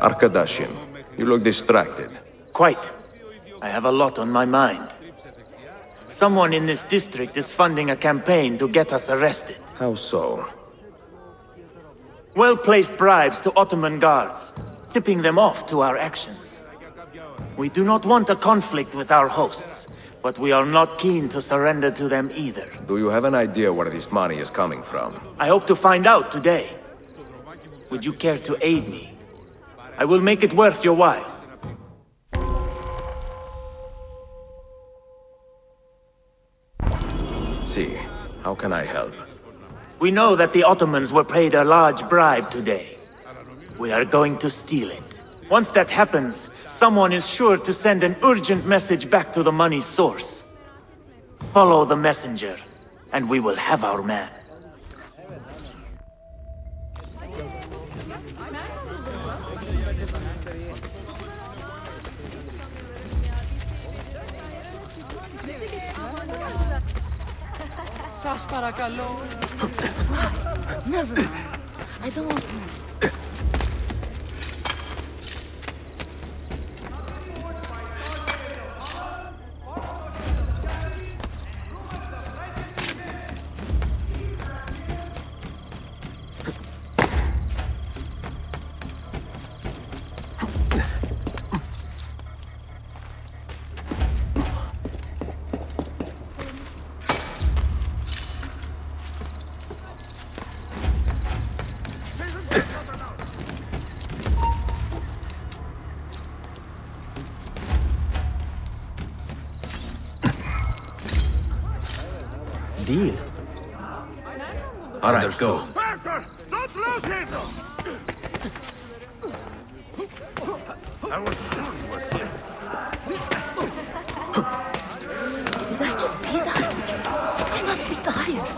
Arkadashian, you look distracted. Quite. I have a lot on my mind. Someone in this district is funding a campaign to get us arrested. How so? Well-placed bribes to Ottoman guards, tipping them off to our actions. We do not want a conflict with our hosts, but we are not keen to surrender to them either. Do you have an idea where this money is coming from? I hope to find out today. Would you care to aid me? I will make it worth your while. See, how can I help? We know that the Ottomans were paid a large bribe today. We are going to steal it. Once that happens, someone is sure to send an urgent message back to the money source. Follow the messenger, and we will have our man. Σας παρακαλώ. Never. I don't want to. Deal. All right, go. Faster! Don't lose him! I was sure you were here. Did I just see that? I must be tired.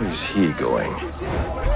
Where is he going?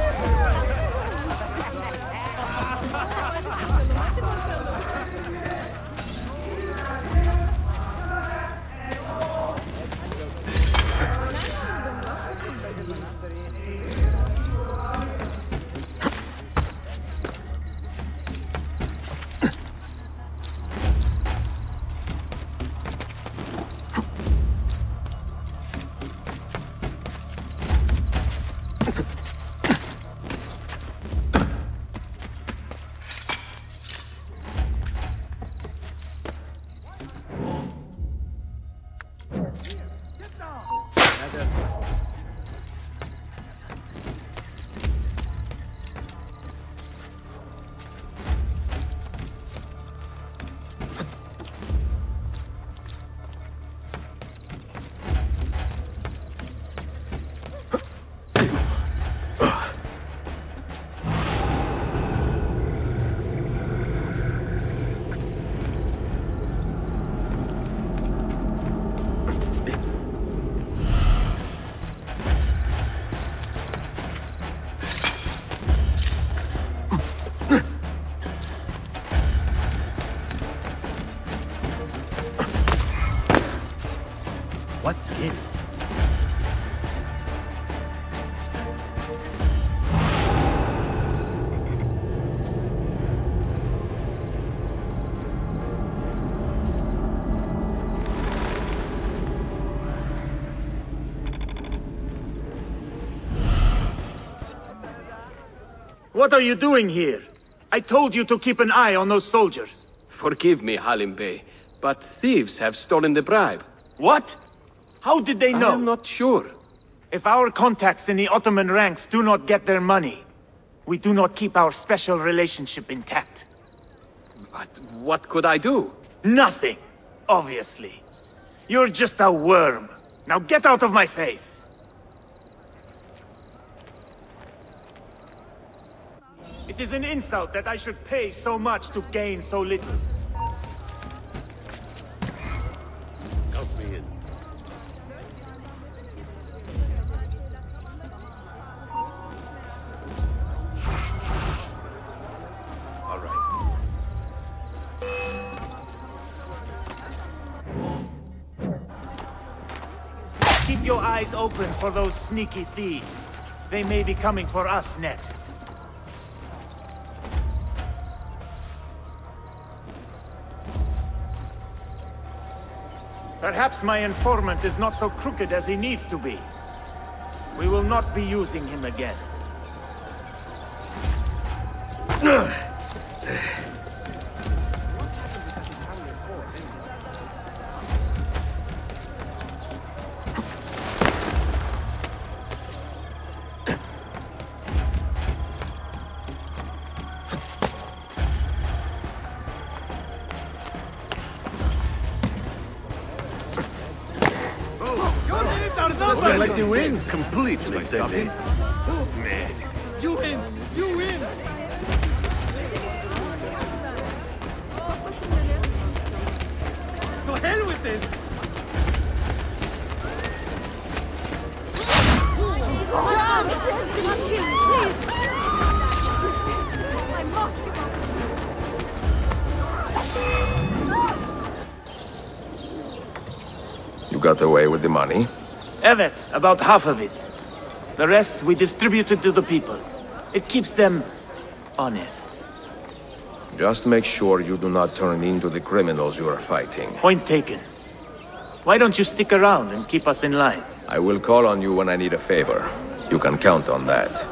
What are you doing here? I told you to keep an eye on those soldiers. Forgive me, Halim Bey, but thieves have stolen the bribe. What? How did they know? I'm not sure. If our contacts in the Ottoman ranks do not get their money, we do not keep our special relationship intact. But what could I do? Nothing, obviously. You're just a worm. Now get out of my face! It is an insult that I should pay so much to gain so little. Count me in. All right. Keep your eyes open for those sneaky thieves. They may be coming for us next. Perhaps my informant is not so crooked as he needs to be. We will not be using him again. I'd like to win completely, Dudley. You win! You win! To hell with this! You got away with the money? Evet, about half of it. The rest we distributed to the people. It keeps them honest. Just make sure you do not turn into the criminals you are fighting. Point taken. Why don't you stick around and keep us in line? I will call on you when I need a favor. You can count on that.